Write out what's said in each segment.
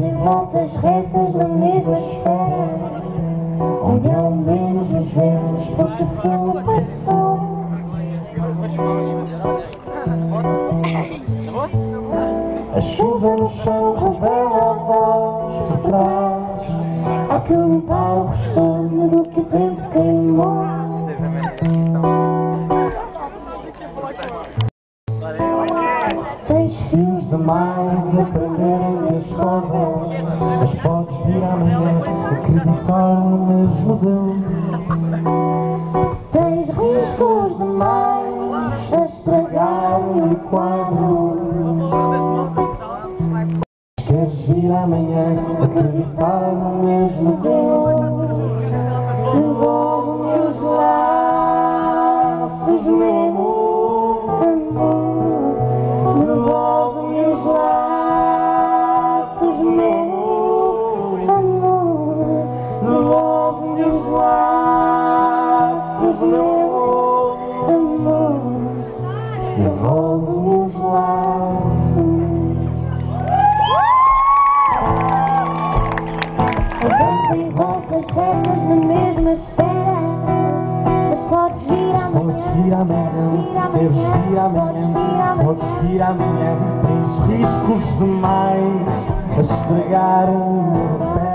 voltas retas na mesma esfera Onde ao menos nos vemos porque o passou. A chuva no chão revela os olhos de trás Há que limpar Tens fios demais a prenderem as cordas Mas podes vir amanhã acreditar no mesmo Deus. Tens riscos demais a estragar o quadro. Queres vir amanhã acreditar no mesmo Deus? Devolve-me os laços, meu meu amor Devolve-me os laços Andamos em voltas retas na mesma espera Mas podes vir amanhã Podes vir amanhã, queres vir amanhã, podes vir amanhã. Tens riscos demais a estragar a pedra.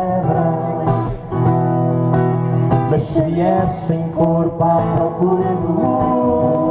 vier sem corpo procurando. procura.